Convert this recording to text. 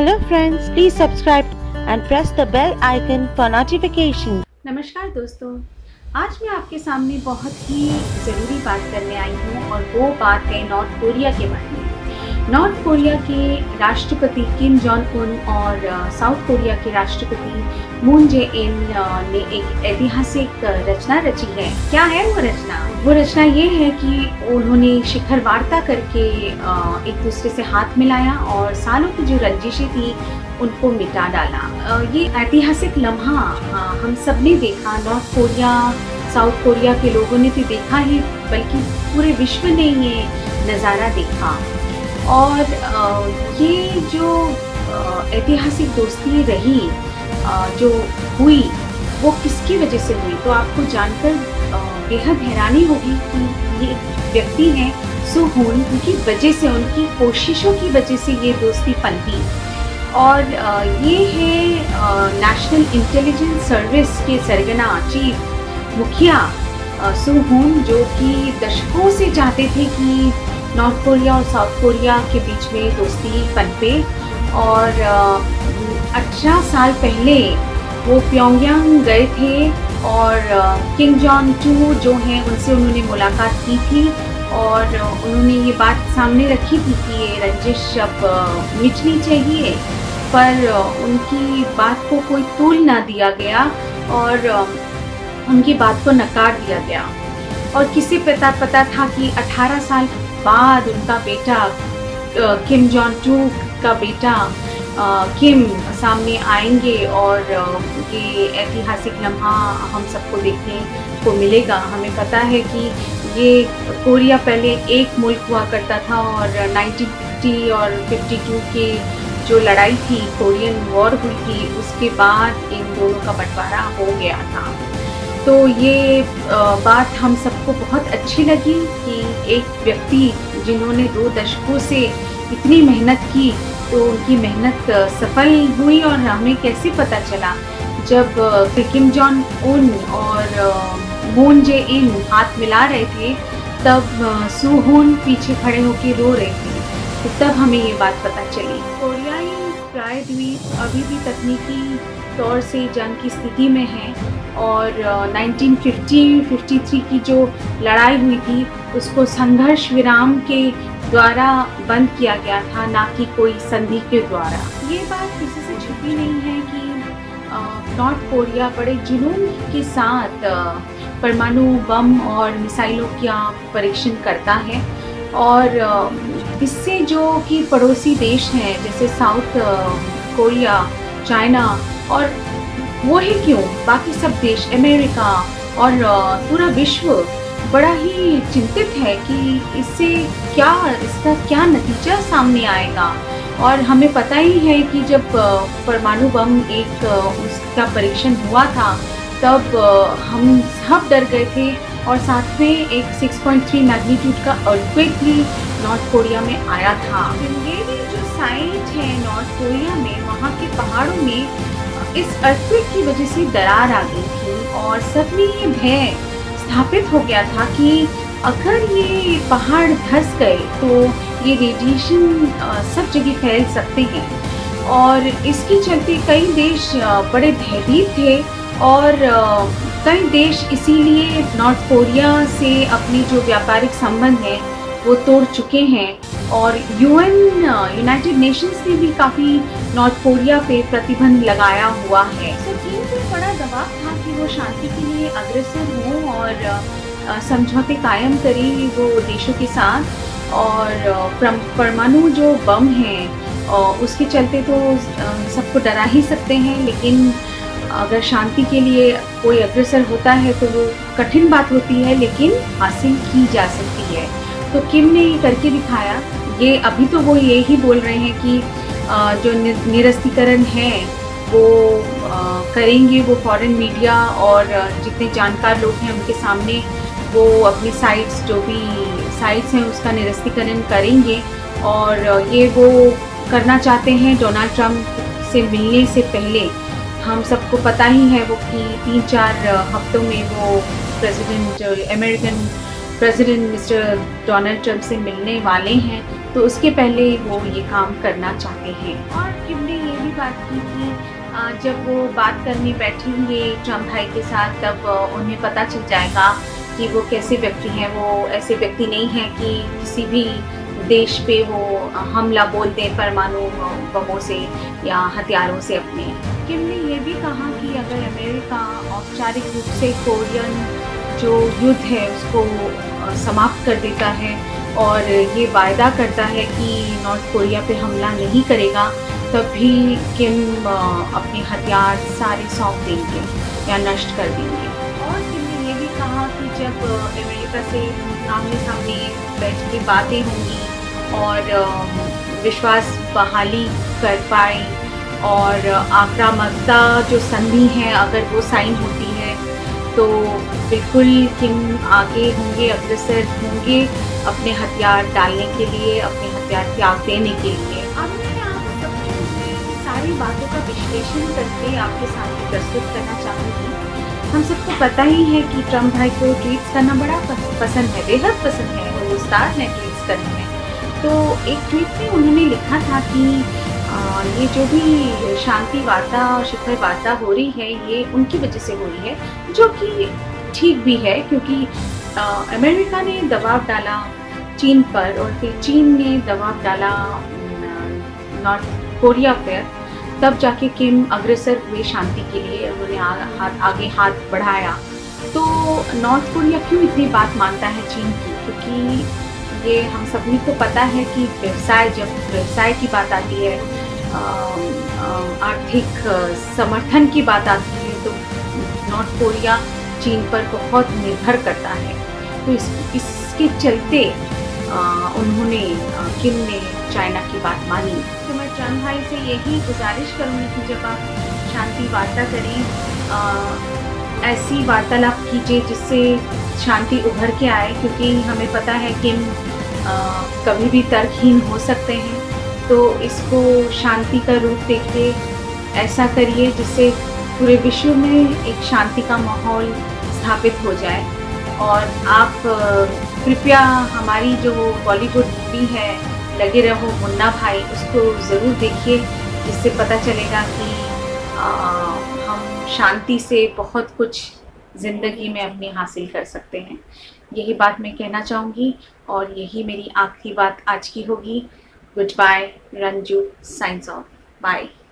Hello friends please subscribe and press the bell icon for notification नमस्कार दोस्तों, आज मैं आपके सामने बहुत ही ज़रूरी बात करने आई हूँ और वो बात है नॉर्थ कोरिया के बारे में। नॉर्थ कोरिया के राष्ट्रपति किम जॉन उन और साउथ कोरिया के राष्ट्रपति मून जे इन ने एक ऐतिहासिक रचना रची है। क्या है वो रचना? वो रचना ये है कि उन्होंने शिखर वार्ता करके एक दूसरे से हाथ मिलाया और सालों की जो रंजिशें थी उनको मिटा डाला। ये ऐतिहासिक लम्हा हम सबने देखा। नॉर्थ कोरिया, साउथ कोरिया के लोगों ने भी देखा ही, बल्कि पूरे विश्व ने ये नज़ारा देखा। और ये जो ऐतिहासिक दोस्ती रही जो हुई, वो किसकी वजह से हुई? तो आपको जानकर बेहद हैरानी होगी कि ये व्यक्ति हैं सुहून उनकी वजह से, उनकी कोशिशों की वजह से ये दोस्ती पनपी और ये है नेशनल इंटेलिजेंस सर्विस के सरगना चीफ मुखिया सुहून जो कि दशकों से चाहते थे कि नॉर्थ कोरिया और साउथ कोरिया के बीच में दोस्ती पनपे और अठारह साल पहले वो प्योंगयांग गए थे और किंग जॉन टू जो हैं, उनसे उन्होंने मुलाकात की थी और उन्होंने ये बात सामने रखी थी कि ये रंजिश अब मिटनी चाहिए। पर उनकी बात को कोई तूल ना दिया गया और उनकी बात को नकार दिया गया। और किसी पता पता था कि 18 साल बाद उनका बेटा किम जॉन टू का बेटा किम सामने आएँगे और ये ऐतिहासिक लम्हा हम सबको देखने को मिलेगा। हमें पता है कि ये कोरिया पहले एक मुल्क हुआ करता था और 1950 और 52 के जो लड़ाई थी, कोरियन वॉर हुई थी, उसके बाद इन दोनों का बंटवारा हो गया था। तो ये बात हम सबको बहुत अच्छी लगी कि एक व्यक्ति जिन्होंने दो दशकों से इतनी मेहनत की तो उनकी मेहनत सफल हुई और हमें कैसे पता चला? जब किम जॉन उन और मून जे इन हाथ मिला रहे थे, तब सुहून पीछे खड़े होकर रो रहे थे। तो तब हमें ये बात पता चली। कोरियाई प्रायद्वीप अभी भी तकनीकी तौर से जंग की स्थिति में है। और 1950-53 की जो लड़ाई हुई थी, उसको संघर्ष विराम के द्वारा बंद किया गया था, ना कि कोई संधि के द्वारा। ये बात किसी से छुपी नहीं है कि नॉर्थ कोरिया बड़े जुनून के साथ परमाणु बम और मिसाइलों का परीक्षण करता है। और इससे जो कि पड़ोसी देश हैं, जैसे साउथ कोरिया, चाइना और वो ही क्यों? बाकी सब देश अमेरिका और पूरा विश्व बड़ा ही चिंतित है कि इससे क्या, इसका क्या नतीजा सामने आएगा। और हमें पता ही है कि जब परमाणु बम एक उसका परीक्षण हुआ था, तब हम सब डर गए थे और साथ में एक 6.3 मैग्नीट्यूड का अर्थक्वेक भी नॉर्थ कोरिया में आया था। ये जो साइट है नॉर्थ कोरिया में, वहाँ के पहाड़ों में इस अर्थक्वेक की वजह से दरार आ गई थी और सब में ये भय स्थापित हो गया था कि अगर ये पहाड़ धस गए तो ये रेडिएशन सब जगह फैल सकते हैं। और इसके चलते कई देश बड़े भयभीत थे और कई देश इसीलिए नॉर्थ कोरिया से अपने जो व्यापारिक संबंध हैं वो तोड़ चुके हैं। और यूएन यूनाइटेड नेशंस ने भी काफ़ी नॉर्थ कोरिया पे प्रतिबंध लगाया हुआ है। तो चीन पर बड़ा दबाव था कि वो शांति के लिए अग्रसर हो और समझौते कायम करे वो देशों के साथ। और परमाणु जो बम हैं उसके चलते तो सबको डरा ही सकते हैं, लेकिन अगर शांति के लिए कोई अग्रसर होता है तो वो कठिन बात होती है, लेकिन हासिल की जा सकती है। तो किम ने ये करके दिखाया ये अभी तो वो ये ही बोल रहे हैं कि जो निरस्तीकरण है, वो करेंगे वो फॉरेन मीडिया और जितने जानकार लोग हैं उनके सामने वो अपनी साइट्स जो भी साइट्स हैं उसका निरस्तीकरण करेंगे और ये वो करना चाहते हैं डोनाल्ड ट्रंप से मिलने से पहले। हम सबको पता ही है वो कि तीन चार हफ्तों में वो president American president mister Donald Trump से मिलने वाले हैं। तो उसके पहले वो ये काम करना चाहते हैं। और किमने बात की कि जब वो बात करने बैठेंगे ट्रंप भाई के साथ तब उन्हें पता चल जाएगा कि वो कैसे व्यक्ति हैं। वो ऐसे व्यक्ति नहीं हैं कि किसी भी देश पे वो हमला बोल दें परमाणु बमों से या हथियारों से अपने। किम ने ये भी कहा कि अगर अमेरिका औपचारिक रूप से कोरियन जो युद्ध है उसको समाप्त कर देता है और ये वायदा करता है कि नॉर्थ कोरिया पे हमला नहीं करेगा तब भी किम अपने हथियार सारे सौंप देंगे या नष्ट कर देंगे। और किम ने ये भी कहा कि जब अमेरिका से आमने सामने बैठ के बातें होंगी और विश्वास बहाली कर पाए और आक्रामकता जो संधि है अगर वो साइन होती है तो बिल्कुल किम आगे होंगे, अग्रसर होंगे अपने हथियार डालने के लिए, अपने हथियार त्याग देने के लिए। सारी बातों का विश्लेषण करके आपके सामने प्रस्तुत करना चाहूँगी। हम सबको पता ही है कि ट्रंप भाई को ट्वीट्स करना बड़ा पसंद है, बेहद पसंद है वो उस्ताद है ट्वीट्स करने में तो एक ट्वीट में उन्होंने लिखा था कि ये जो भी शांति वार्ता और शिखर वार्ता हो रही है, ये उनकी वजह से हो रही है, जो कि ठीक भी है, क्योंकि अमेरिका ने दबाव डाला, चीन पर, और फिर चीन ने दबाव डाला नॉर्थ कोरिया पर। तब जाके किम अग्रसर हुए शांति के लिए, उन्होंने हाथ, आगे हाथ बढ़ाया। तो नॉर्थ कोरिया क्यों इतनी बात मानता है चीन की? क्योंकि ये हम सभी को पता है कि व्यवसाय, जब व्यवसाय की बात आती है आर्थिक समर्थन की बात आती है तो नॉर्थ कोरिया चीन पर बहुत निर्भर करता है। तो इस इसके चलते आ, उन्होंने किम ने चाइना की बात मानी। तो मैं चंद भाई से यही गुजारिश करूँगी कि जब आप शांति वार्ता करें आ, ऐसी वार्तालाप कीजिए जिससे शांति उभर के आए क्योंकि हमें पता है कि कभी भी तर्कहीन हो सकते हैं। तो इसको शांति का रूप देखिए ऐसा करिए जिससे पूरे विश्व में एक शांति का माहौल स्थापित हो जाए। और आप कृपया हमारी जो बॉलीवुड मूवी है लगे रहो मुन्ना भाई उसको ज़रूर देखिए जिससे पता चलेगा कि आ, हम शांति से बहुत कुछ ज़िंदगी में अपनी हासिल कर सकते हैं। यही बात मैं कहना चाहूँगी और यही मेरी आखिरी बात आज की होगी। Good bye Ranju science of bye